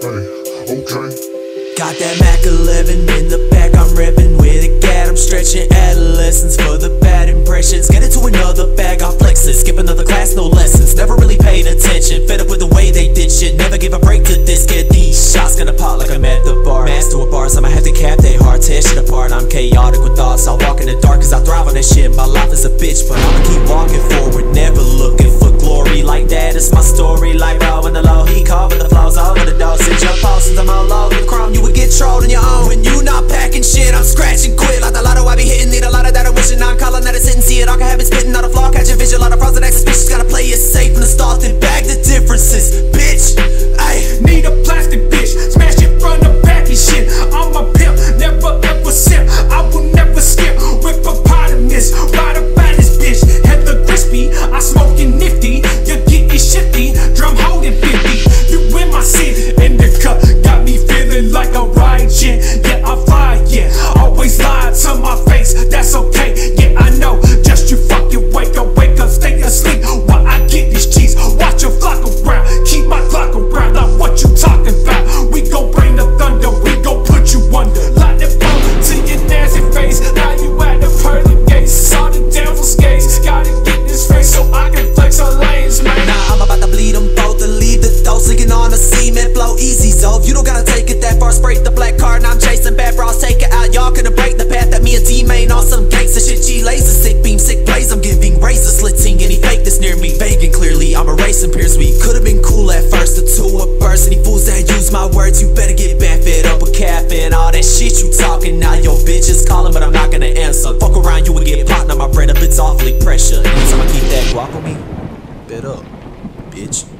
Got that Mac 11 in the back, I'm reppin' with a gat. I'm stretching adolescence for the bad impressions. Get into another bag, I flex it. Skip another class, no lessons. Never really paid attention. Fed up with the way they did shit. Never give a break to this. Get these shots gonna pop like I'm at the bar. Master with bars, I'ma have to cap they hard. Tear shit apart. I'm chaotic with thoughts. I walk in the dark cause I thrive on that shit. My life is a bitch, but I'ma keep walking forward. Spitting on the floor, catching vision. Lot of frauds and suspicious. Gotta play it safe from the start, then bag the differences, the on the cement flow easy, so you don't gotta take it that far. Spray the black card, now I'm chasing bad bras. Take it out, y'all couldn't break the path that me and DMANE on some gangsta shit. G laser, sick beam, sick blaze. I'm giving razor slitting. Any fakeness near me, begging clearly. I'm erasing Pierce. We could've been cool at first, the two a burst. Any fools that use my words, you better get banned. Fed up with cap and all that shit you talking. Now your bitch is calling, but I'm not gonna answer. Fuck around, you will get popped. Now my bread up, it's awfully pressure. Anytime I keep that guac on me, bet up, bitch.